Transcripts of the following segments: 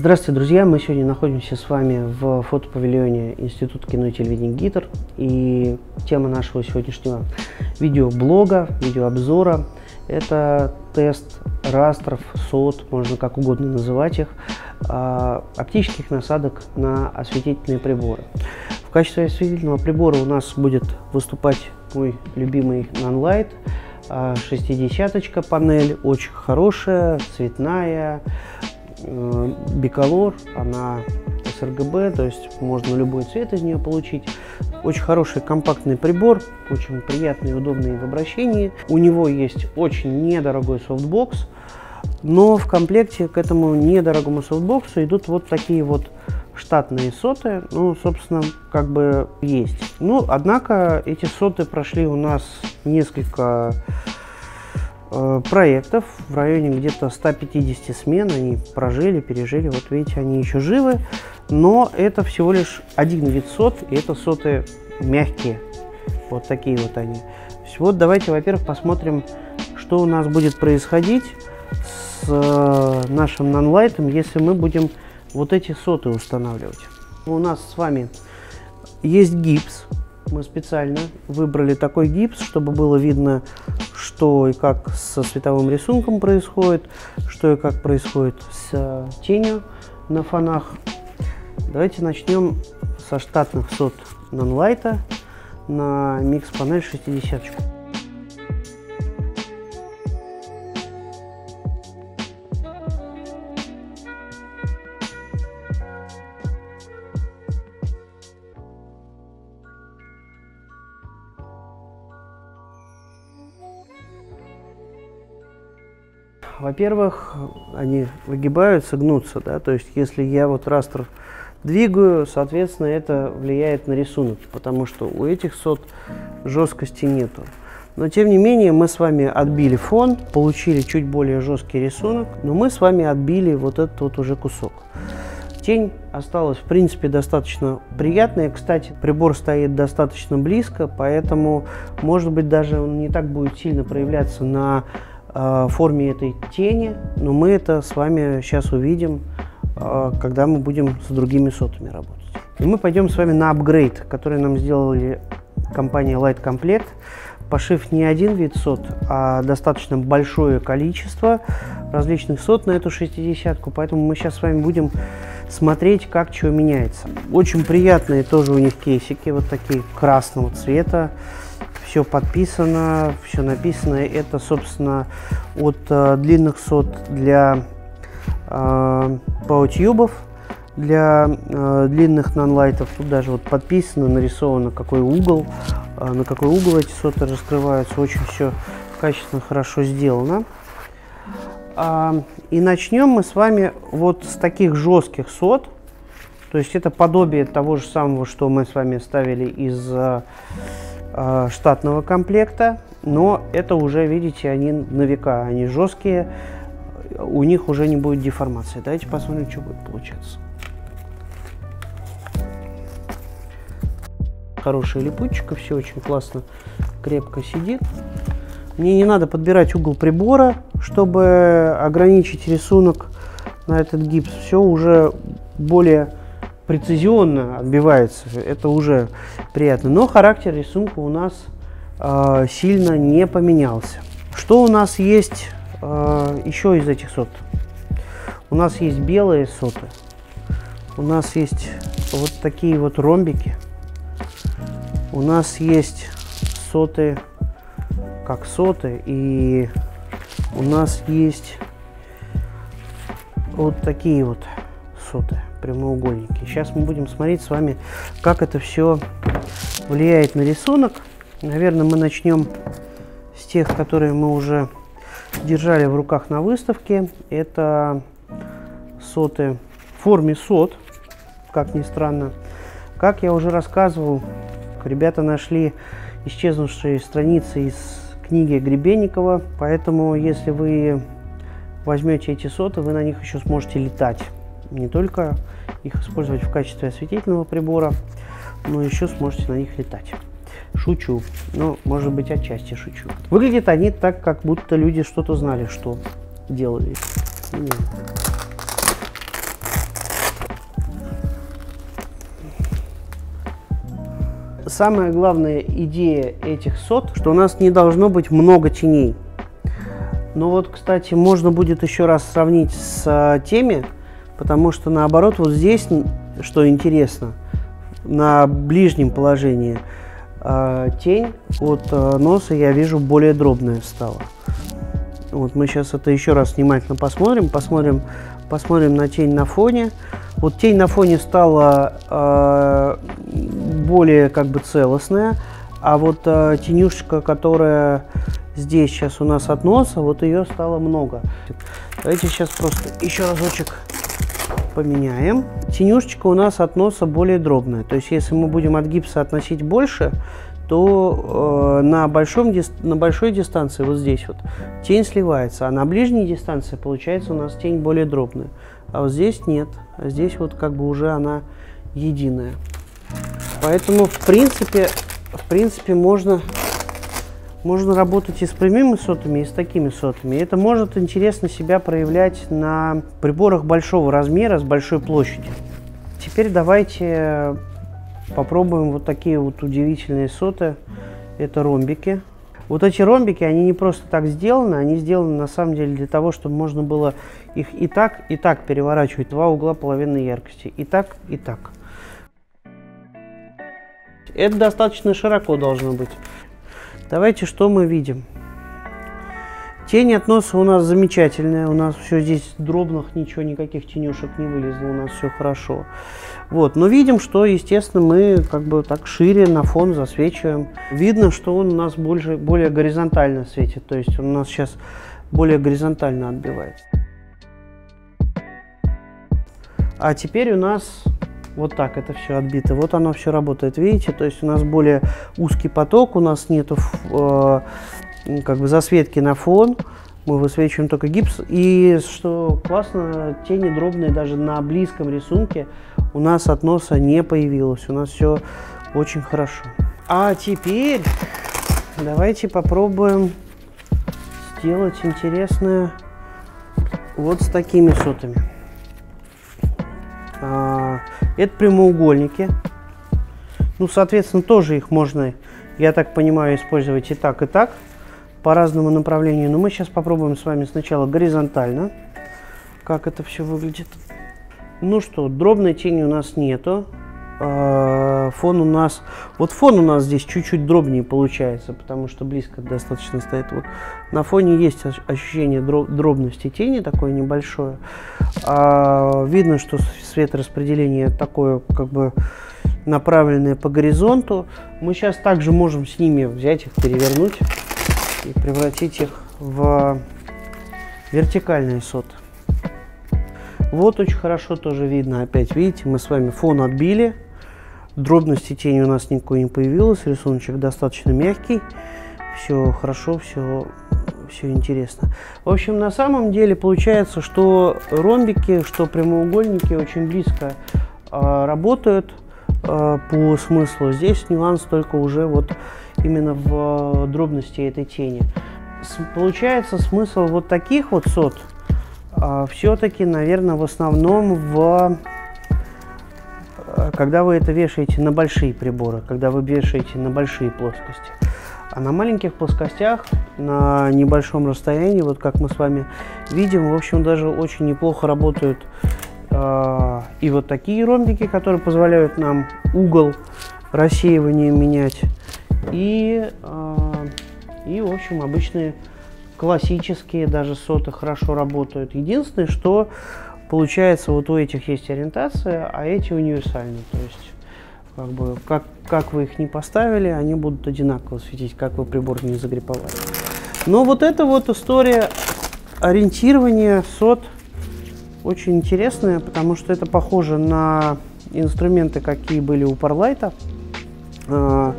Здравствуйте, друзья! Мы сегодня находимся с вами в фотопавильоне Института кино и телевидения ГИТР. И тема нашего сегодняшнего видеоблога, видеообзора – это тест растров, сот, можно как угодно называть их, а, оптических насадок на осветительные приборы. В качестве осветительного прибора у нас будет выступать мой любимый Nanlite, 60 панель, очень хорошая, цветная, bicolor, она sRGB, то есть можно любой цвет из нее получить. Очень хороший компактный прибор, очень приятный и удобный в обращении. У него есть очень недорогой софтбокс, но в комплекте к этому недорогому софтбоксу идут вот такие вот штатные соты, ну, собственно, как бы есть. Ну, однако эти соты прошли у нас несколько Э, проектов в районе где-то 150 смен они прожили, пережили. Вот видите, они еще живы, но это всего лишь один вид сот, и это соты мягкие. Вот такие вот они. Вот давайте, во-первых, посмотрим, что у нас будет происходить с э, нашим нанлайтом, если мы будем вот эти соты устанавливать. У нас с вами есть гипс, мы специально выбрали такой гипс, чтобы было видно, что и как со световым рисунком происходит, что и как происходит с э, тенью на фонах. Давайте начнем со штатных сот нанлайта на микс панель 60. -очку. Во-первых, они выгибаются, гнутся, да, то есть если я вот растр двигаю, соответственно, это влияет на рисунок, потому что у этих сот жесткости нету. Но тем не менее мы с вами отбили фон, получили чуть более жесткий рисунок, но мы с вами отбили вот этот вот уже кусок. Тень осталась, в принципе, достаточно приятная. Кстати, прибор стоит достаточно близко, поэтому, может быть, даже он не так будет сильно проявляться на форме этой тени, но мы это с вами сейчас увидим, э, когда мы будем с другими сотами работать. И мы пойдем с вами на апгрейд, который нам сделали компания Light Complect, пошив не один вид сот, а достаточно большое количество различных сот на эту 60-ку, поэтому мы сейчас с вами будем смотреть, как что меняется. Очень приятные тоже у них кейсики, вот такие красного цвета все подписано, все написано. Это, собственно, от э, длинных сот для э, паутюбов, для э, длинных нанлайтов. Тут даже вот подписано, нарисовано, какой угол, э, на какой угол эти соты раскрываются. Очень все качественно, хорошо сделано. А, и начнем мы с вами вот с таких жестких сот. То есть это подобие того же самого, что мы с вами ставили из э, э, штатного комплекта, но это уже, видите, они на века, они жесткие, у них уже не будет деформации. Давайте посмотрим, что будет получаться. Хорошая липучка, все очень классно, крепко сидит. Мне не надо подбирать угол прибора, чтобы ограничить рисунок на этот гипс. Все уже более прецизионно отбивается, это уже приятно. Но характер рисунка у нас э, сильно не поменялся. Что у нас есть э, еще из этих сот? У нас есть белые соты, у нас есть вот такие вот ромбики, у нас есть соты как соты, и у нас есть вот такие вот соты прямоугольники. Сейчас мы будем смотреть с вами, как это все влияет на рисунок. Наверное, мы начнем с тех, которые мы уже держали в руках на выставке. Это соты в форме сот, как ни странно. Как я уже рассказывал, ребята нашли исчезнувшие страницы из книги Гребенникова, поэтому если вы возьмете эти соты, вы на них еще сможете летать не только их использовать в качестве осветительного прибора, но еще сможете на них летать. Шучу. но может быть, отчасти шучу. Выглядят они так, как будто люди что-то знали, что делали. Самая главная идея этих сот, что у нас не должно быть много теней. Но вот, кстати, можно будет еще раз сравнить с э, теми, потому что наоборот вот здесь, что интересно, на ближнем положении а, тень от а, носа я вижу более дробная стала. Вот мы сейчас это еще раз внимательно посмотрим, посмотрим, посмотрим на тень на фоне. Вот тень на фоне стала э, более как бы целостная, а вот э, тенюшка, которая здесь сейчас у нас от носа, вот ее стало много. Давайте сейчас просто еще разочек поменяем. Тенюшечка у нас от носа более дробная. То есть если мы будем от гипса относить больше, то э, на, большом, на большой дистанции вот здесь вот тень сливается, а на ближней дистанции получается у нас тень более дробная. А вот здесь нет, а здесь вот как бы уже она единая. Поэтому в принципе, в принципе можно, можно работать и с прямыми сотами, и с такими сотами. Это может интересно себя проявлять на приборах большого размера с большой площадью. Теперь давайте Попробуем вот такие вот удивительные соты. Это ромбики. Вот эти ромбики, они не просто так сделаны, они сделаны на самом деле для того, чтобы можно было их и так, и так переворачивать. Два угла половинной яркости. И так, и так. Это достаточно широко должно быть. Давайте, что мы видим. Тень от носа у нас замечательная, у нас все здесь дробных, ничего, никаких тенюшек не вылезло, у нас все хорошо. Вот, но видим, что, естественно, мы как бы так шире на фон засвечиваем. Видно, что он у нас больше, более горизонтально светит, то есть он у нас сейчас более горизонтально отбивается. А теперь у нас вот так это все отбито. Вот оно все работает, видите? То есть у нас более узкий поток, у нас нету э, как бы засветки на фон, мы высвечиваем только гипс. И что классно, тени дробные даже на близком рисунке у нас от носа не появилось. У нас все очень хорошо. А теперь давайте попробуем сделать интересное вот с такими сотами. А, это прямоугольники. Ну, соответственно, тоже их можно, я так понимаю, использовать и так, и так по разному направлению. Но мы сейчас попробуем с вами сначала горизонтально, как это все выглядит. Ну что, дробной тени у нас нету. А, фон у нас, вот фон у нас здесь чуть-чуть дробнее получается, потому что близко достаточно стоит. Вот на фоне есть ощущение дробности тени такое небольшое. А, видно, что светораспределение такое как бы направленное по горизонту. Мы сейчас также можем с ними взять их, перевернуть и превратить их в вертикальные соты. Вот очень хорошо тоже видно, опять видите, мы с вами фон отбили, дробности тени у нас никакой не появилось, рисуночек достаточно мягкий, все хорошо, все, все интересно. В общем, на самом деле получается, что ромбики, что прямоугольники очень близко э, работают э, по смыслу. Здесь нюанс только уже вот именно в дробности этой тени. Получается смысл вот таких вот сот а, все-таки, наверное, в основном в когда вы это вешаете на большие приборы, когда вы вешаете на большие плоскости. А на маленьких плоскостях, на небольшом расстоянии, вот как мы с вами видим, в общем, даже очень неплохо работают э, и вот такие ромбики, которые позволяют нам угол рассеивания менять и, э, и в общем, обычные классические даже соты хорошо работают. Единственное, что получается, вот у этих есть ориентация, а эти универсальные. То есть, как бы, как, как вы их не поставили, они будут одинаково светить, как вы прибор не загриповали. Но вот эта вот история ориентирования сот очень интересная, потому что это похоже на инструменты, какие были у Парлайта. А,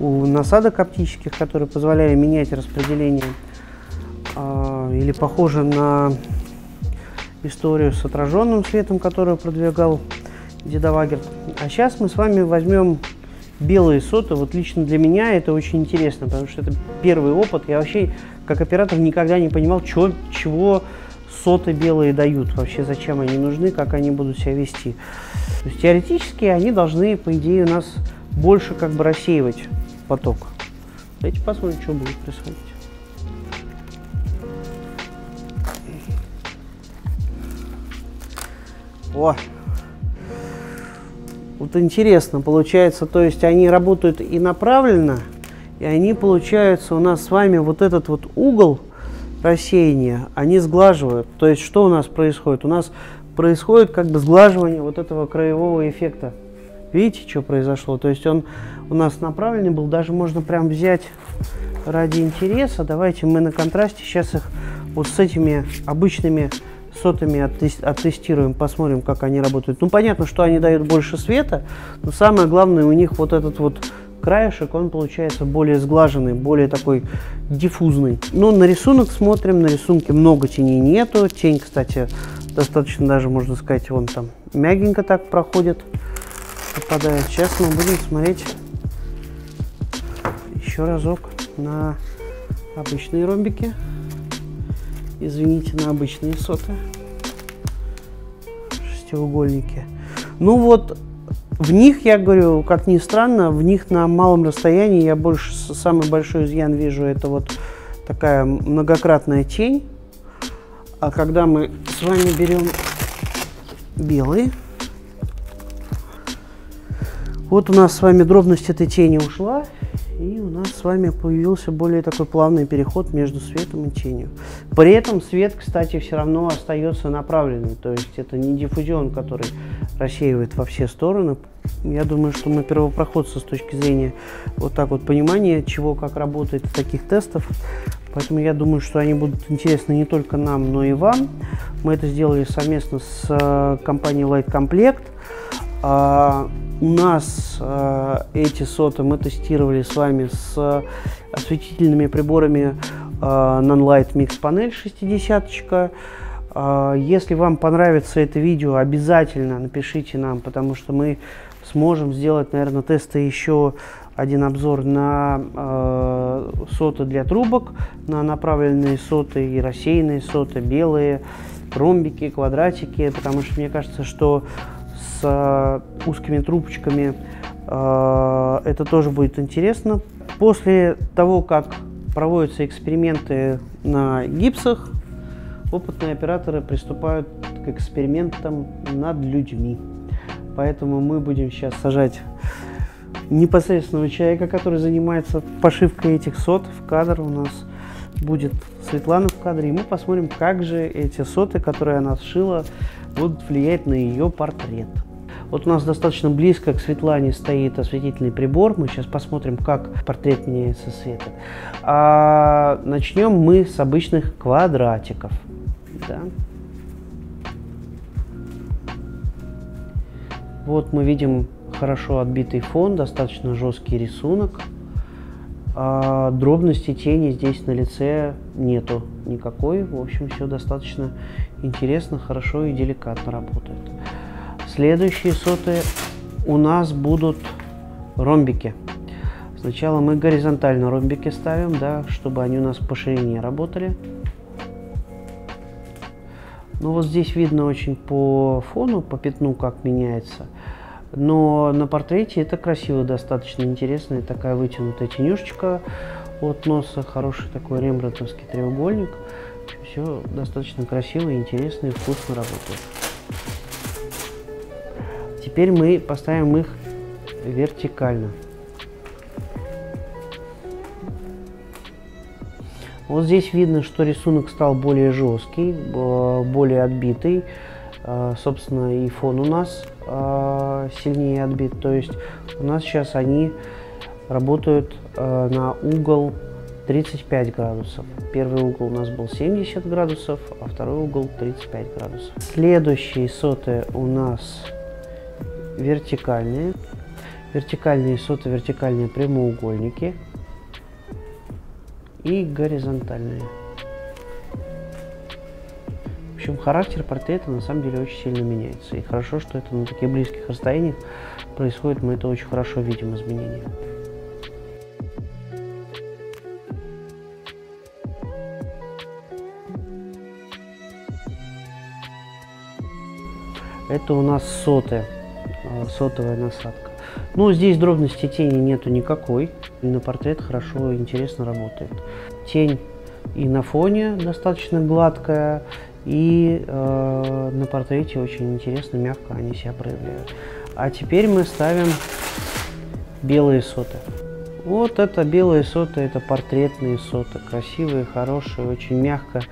у насадок оптических, которые позволяли менять распределение, э, или похоже на историю с отраженным светом, которую продвигал Дедовагер. А сейчас мы с вами возьмем белые соты. Вот лично для меня это очень интересно, потому что это первый опыт. Я вообще как оператор никогда не понимал, чё, чего соты белые дают, вообще зачем они нужны, как они будут себя вести. То есть теоретически они должны, по идее, у нас больше как бы рассеивать поток. Давайте посмотрим, что будет происходить. О! Вот интересно, получается, то есть они работают и направленно, и они, получается, у нас с вами вот этот вот угол рассеяния, они сглаживают. То есть что у нас происходит? У нас происходит как бы сглаживание вот этого краевого эффекта. Видите, что произошло? То есть он у нас направленный был, даже можно прям взять ради интереса. Давайте мы на контрасте сейчас их вот с этими обычными сотами оттестируем, посмотрим, как они работают. Ну, понятно, что они дают больше света, но самое главное, у них вот этот вот краешек, он получается более сглаженный, более такой диффузный. Ну, на рисунок смотрим, на рисунке много теней нету. Тень, кстати, достаточно даже, можно сказать, вон там мягенько так проходит, попадает. Сейчас мы будем смотреть еще разок на обычные ромбики. Извините, на обычные соты. Шестиугольники. Ну вот, в них, я говорю, как ни странно, в них на малом расстоянии я больше, самый большой изъян вижу, это вот такая многократная тень. А когда мы с вами берем белый, вот у нас с вами дробность этой тени ушла, и у нас с вами появился более такой плавный переход между светом и тенью. При этом свет, кстати, все равно остается направленным, то есть это не диффузион, который рассеивает во все стороны. Я думаю, что мы первопроходцы с точки зрения вот так вот понимания, чего как работает таких тестов. Поэтому я думаю, что они будут интересны не только нам, но и вам. Мы это сделали совместно с э, компанией Light Complect. А, у нас а, эти соты мы тестировали с вами с осветительными приборами а, Nonlight Mix Panel 60. А, если вам понравится это видео, обязательно напишите нам, потому что мы сможем сделать, наверное, тесты еще один обзор на э, соты для трубок, на направленные соты и рассеянные соты, белые, ромбики, квадратики, потому что мне кажется, что э, узкими трубочками э, это тоже будет интересно. После того, как проводятся эксперименты на гипсах, опытные операторы приступают к экспериментам над людьми. Поэтому мы будем сейчас сажать непосредственного человека, который занимается пошивкой этих сот в кадр. У нас будет Светлана в кадре, и мы посмотрим, как же эти соты, которые она сшила, будут влиять на ее портрет. Вот у нас достаточно близко к Светлане стоит осветительный прибор. Мы сейчас посмотрим, как портрет меняется света. А начнем мы с обычных квадратиков. Да. Вот мы видим хорошо отбитый фон, достаточно жесткий рисунок. А дробности тени здесь на лице нету никакой. В общем, все достаточно интересно, хорошо и деликатно работает. Следующие соты у нас будут ромбики. Сначала мы горизонтально ромбики ставим, да, чтобы они у нас по ширине работали. Ну вот здесь видно очень по фону, по пятну, как меняется. Но на портрете это красиво, достаточно интересная такая вытянутая тенюшечка от носа, хороший такой рембрандтовский треугольник. Все достаточно красиво, интересно и вкусно работает. Теперь мы поставим их вертикально. Вот здесь видно, что рисунок стал более жесткий, более отбитый. А, собственно, и фон у нас а, сильнее отбит. То есть у нас сейчас они работают на угол 35 градусов. Первый угол у нас был 70 градусов, а второй угол 35 градусов. Следующие соты у нас вертикальные. Вертикальные соты, вертикальные прямоугольники и горизонтальные. В общем, характер портрета на самом деле очень сильно меняется. И хорошо, что это на таких близких расстояниях происходит, мы это очень хорошо видим изменения. Это у нас соты, сотовая насадка. Но здесь дробности тени нету никакой. И на портрет хорошо и интересно работает. Тень и на фоне достаточно гладкая, и э, на портрете очень интересно, мягко они себя проявляют. А теперь мы ставим белые соты. Вот это белые соты, это портретные соты, красивые, хорошие, очень мягко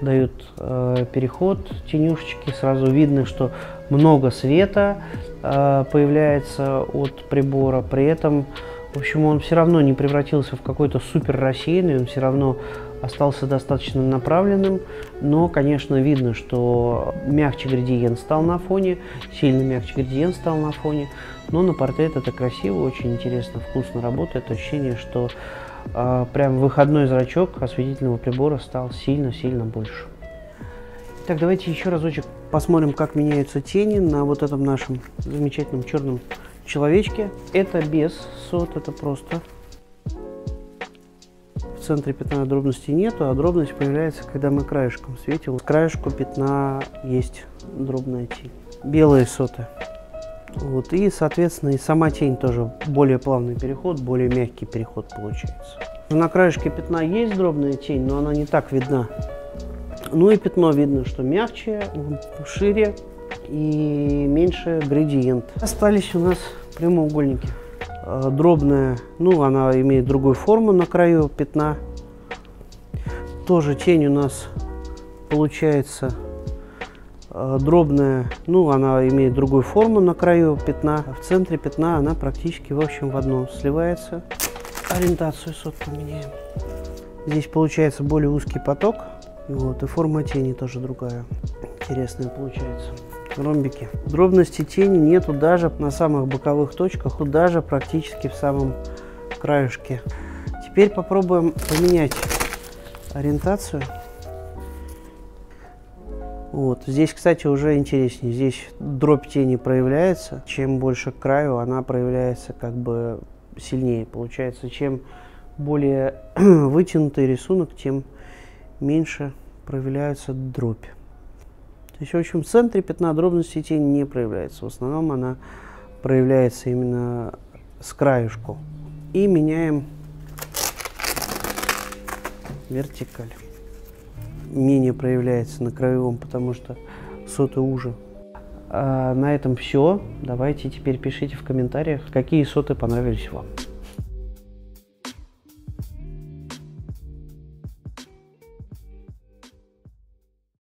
дают э, переход тенюшечки, сразу видно, что много света э, появляется от прибора, при этом, в общем, он все равно не превратился в какой-то супер рассеянный, он все равно остался достаточно направленным, но, конечно, видно, что мягче градиент стал на фоне, сильно мягче градиент стал на фоне, но на портрет это красиво, очень интересно, вкусно работает, ощущение, что э, прям выходной зрачок осветительного прибора стал сильно-сильно больше. Так, давайте еще разочек посмотрим, как меняются тени на вот этом нашем замечательном черном человечке. Это без сот, это просто центре пятна дробности нету, а дробность появляется, когда мы краешком светим. С краешку пятна есть дробная тень. Белые соты. Вот, и, соответственно, и сама тень тоже более плавный переход, более мягкий переход получается. На краешке пятна есть дробная тень, но она не так видна. Ну и пятно видно, что мягче, шире и меньше градиент. Остались у нас прямоугольники. Э, дробная, ну она имеет другую форму на краю пятна. Тоже тень у нас получается э, дробная, ну она имеет другую форму на краю пятна. В центре пятна она практически в общем в одно сливается. Ориентацию сот поменяем. Здесь получается более узкий поток. Вот, и форма тени тоже другая. Интересная получается ромбики. Дробности тени нету даже на самых боковых точках, даже практически в самом краешке. Теперь попробуем поменять ориентацию. Вот. Здесь, кстати, уже интереснее. Здесь дробь тени проявляется. Чем больше к краю, она проявляется как бы сильнее. Получается, чем более вытянутый рисунок, тем меньше проявляется дробь. В общем, в центре пятна дробности тени не проявляется. В основном она проявляется именно с краюшку. И меняем вертикаль. Менее проявляется на краевом, потому что соты уже. А на этом все. Давайте теперь пишите в комментариях, какие соты понравились вам.